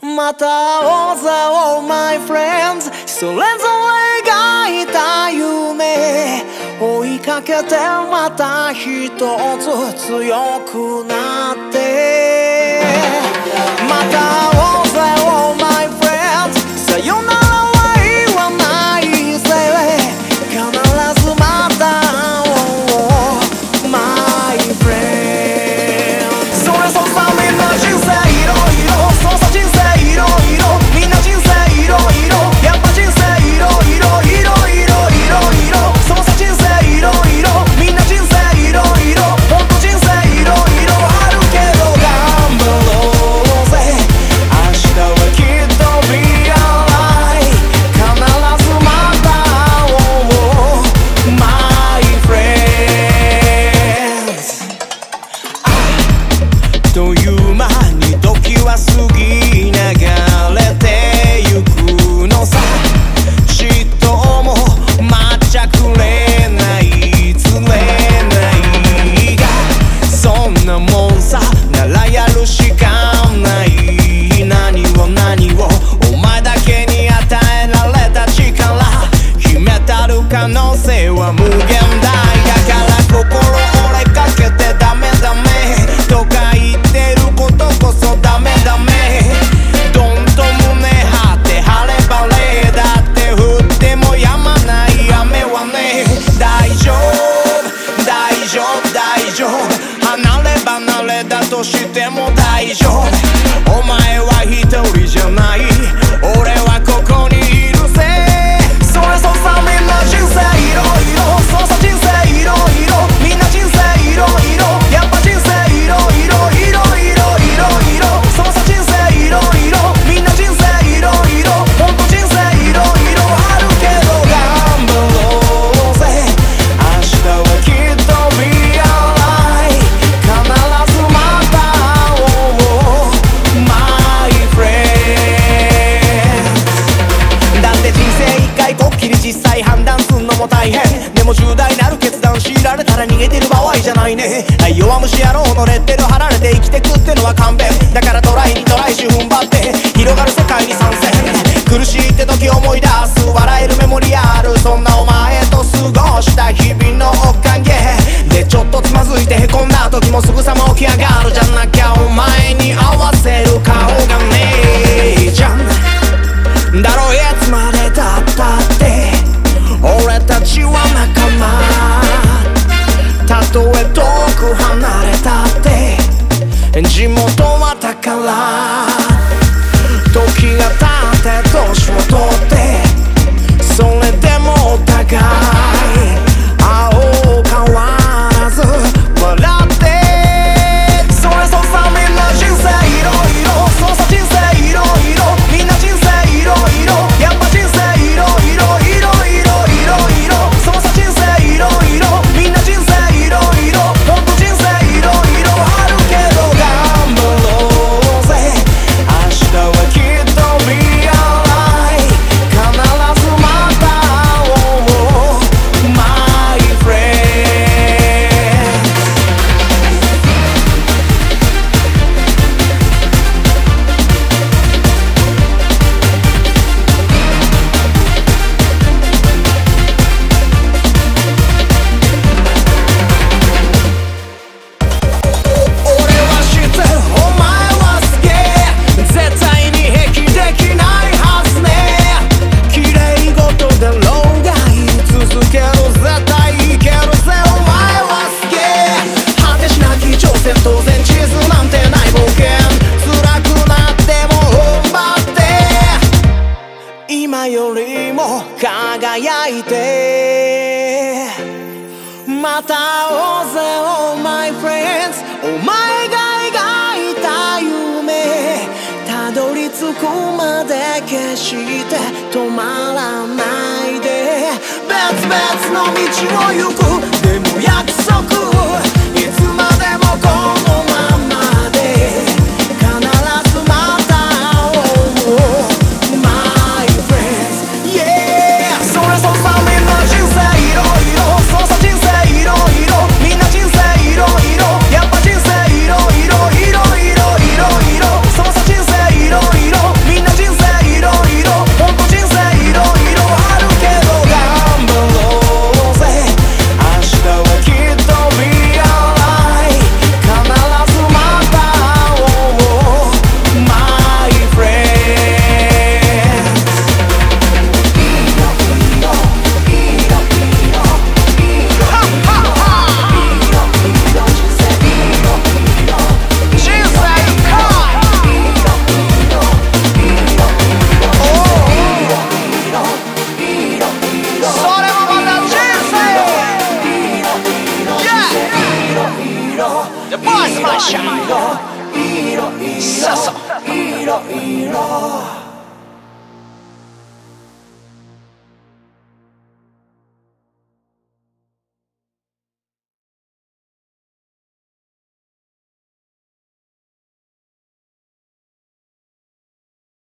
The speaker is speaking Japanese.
また All's all my friends それぞれ描いた夢。追いかけてまた一つ強くなる重大なる決断強いられたら逃げてる場合じゃないね。弱虫野郎のレッテル貼られて生きてくってのは勘弁。だからトライにトライし踏ん張って。広がる falar. 今よりも輝いて。また会おうぜ Oh my friends お前が描いた夢。たどり着くまで決して止まらないで。別々の道を行く。でも約束。The boss, my shine. ささ。